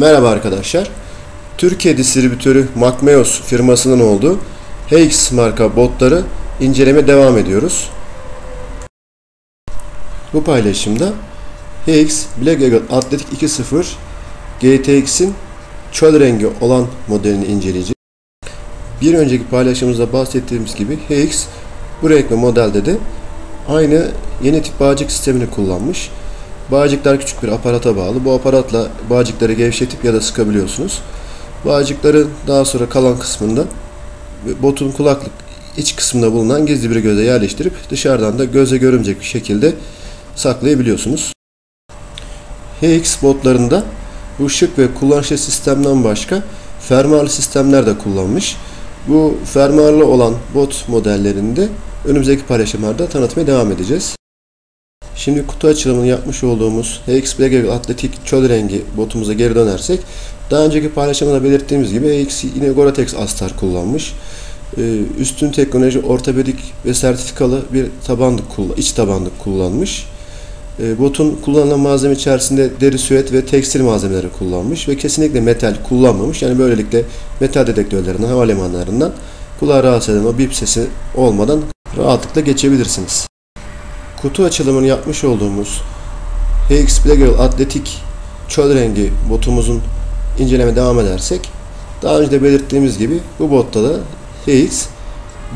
Merhaba arkadaşlar. Türkiye distribütörü Macmeos firmasının olduğu HX marka botları inceleme devam ediyoruz. Bu paylaşımda HX Black Eagle Athletic 2.0 GTX'in çöl rengi olan modelini inceleyeceğiz. Bir önceki paylaşımımızda bahsettiğimiz gibi HX bu renk modelde de aynı yeni tip bağcık sistemini kullanmış. Bağcıklar küçük bir aparata bağlı. Bu aparatla bağcıkları gevşetip ya da sıkabiliyorsunuz. Bağcıkları daha sonra kalan kısmında botun kulaklık iç kısmında bulunan gizli bir göze yerleştirip dışarıdan da göze görünecek bir şekilde saklayabiliyorsunuz. HX botlarında bu şık ve kullanışlı sistemden başka fermuarlı sistemler de kullanmış. Bu fermuarlı olan bot modellerinde önümüzdeki paylaşımlarda tanıtmaya devam edeceğiz. Şimdi kutu açılımını yapmış olduğumuz HX Black Atletik çöl rengi botumuza geri dönersek daha önceki paylaşımda belirttiğimiz gibi HX yine Gore-Tex astar kullanmış. Ee, üstün teknoloji ortopedik ve sertifikalı bir tabanlık iç tabanlık kullanmış. Ee, botun kullanılan malzeme içerisinde deri, süet ve tekstil malzemeleri kullanmış ve kesinlikle metal kullanmamış. Yani böylelikle metal dedektörlerinden, havalimanlarından kulağı rahatsız eden o bip sesi olmadan rahatlıkla geçebilirsiniz kutu açılımını yapmış olduğumuz HX Black Eagle Atletik çöl rengi botumuzun inceleme devam edersek daha önce de belirttiğimiz gibi bu botta da HX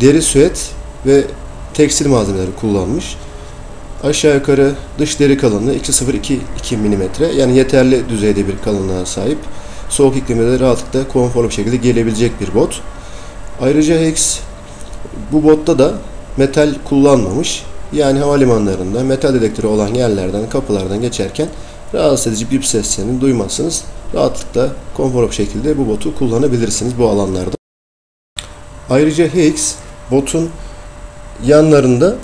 deri süet ve tekstil malzemeleri kullanmış. Aşağı yukarı dış deri kalınlığı 2.0-2 mm yani yeterli düzeyde bir kalınlığa sahip. Soğuk iklimde de rahatlıkla konforlu bir şekilde gelebilecek bir bot. Ayrıca HX bu botta da metal kullanmamış. Yani havalimanlarında metal dedektörü olan yerlerden, kapılardan geçerken rahatsız edici bip seslerini duymazsınız. Rahatlıkla konforlu bir şekilde bu botu kullanabilirsiniz bu alanlarda. Ayrıca HX botun yanlarında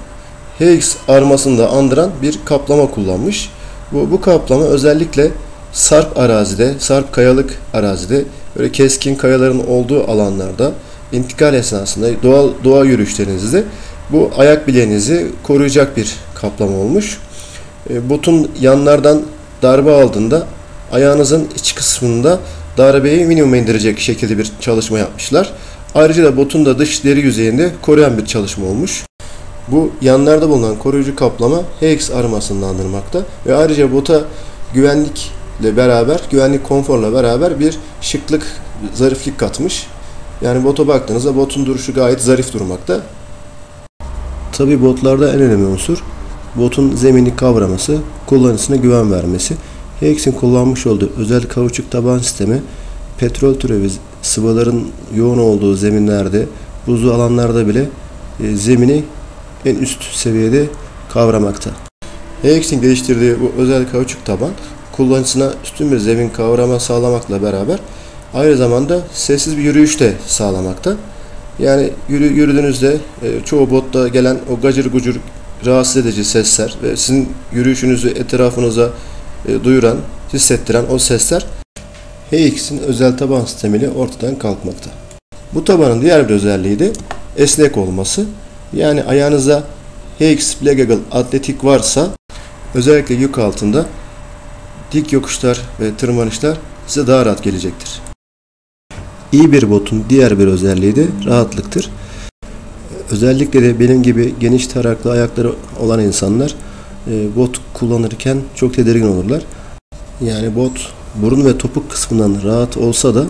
HX armasını da andıran bir kaplama kullanmış. Bu, bu kaplama özellikle sarp arazide, sarp kayalık arazide, böyle keskin kayaların olduğu alanlarda intikal esnasında doğal doğa yürüyüşlerinizde bu ayak bileğinizi koruyacak bir kaplama olmuş. E, botun yanlardan darbe aldığında ayağınızın iç kısmında darbeyi minimuma indirecek şekilde bir çalışma yapmışlar. Ayrıca da botun da dış deri yüzeyinde koruyan bir çalışma olmuş. Bu yanlarda bulunan koruyucu kaplama HX armasını andırmakta ve ayrıca bota güvenlikle beraber, güvenlik konforla beraber bir şıklık, zariflik katmış. Yani bota baktığınızda botun duruşu gayet zarif durmakta. Tabi botlarda en önemli unsur botun zemini kavraması, kullanıcısına güven vermesi. Hex'in kullanmış olduğu özel kauçuk taban sistemi petrol türevi sıvıların yoğun olduğu zeminlerde, buzlu alanlarda bile e, zemini en üst seviyede kavramakta. Hex'in geliştirdiği bu özel kauçuk taban kullanıcısına üstün bir zemin kavrama sağlamakla beraber aynı zamanda sessiz bir yürüyüş de sağlamakta. Yani yürü, yürüdüğünüzde e, çoğu botta gelen o gacır gucur rahatsız edici sesler ve sizin yürüyüşünüzü etrafınıza e, duyuran, hissettiren o sesler HX'in özel taban sistemiyle ortadan kalkmakta. Bu tabanın diğer bir özelliği de esnek olması. Yani ayağınıza HX Eagle atletik varsa özellikle yük altında dik yokuşlar ve tırmanışlar size daha rahat gelecektir. İyi bir botun diğer bir özelliği de rahatlıktır. Özellikle de benim gibi geniş taraklı ayakları olan insanlar e, bot kullanırken çok tedirgin olurlar. Yani bot burun ve topuk kısmından rahat olsa da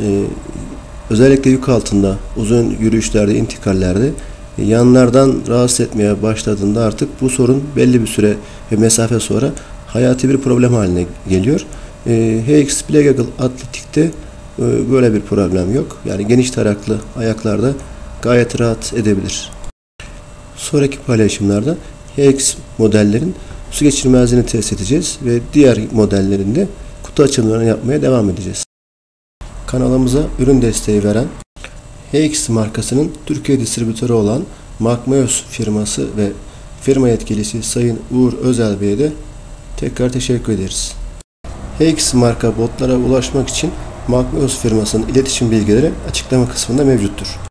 e, özellikle yük altında uzun yürüyüşlerde, intikallerde e, yanlardan rahatsız etmeye başladığında artık bu sorun belli bir süre ve mesafe sonra hayati bir problem haline geliyor. HX Plegagle Atletik'te böyle bir problem yok. Yani geniş taraklı ayaklarda gayet rahat edebilir. Sonraki paylaşımlarda HX modellerin su geçirmezliğini test edeceğiz ve diğer modellerinde kutu açılımlarını yapmaya devam edeceğiz. Kanalımıza ürün desteği veren HX markasının Türkiye distribütörü olan Macmeos firması ve firma yetkilisi Sayın Uğur Özel Bey'e de tekrar teşekkür ederiz. HX marka botlara ulaşmak için Magnus firmasının iletişim bilgileri açıklama kısmında mevcuttur.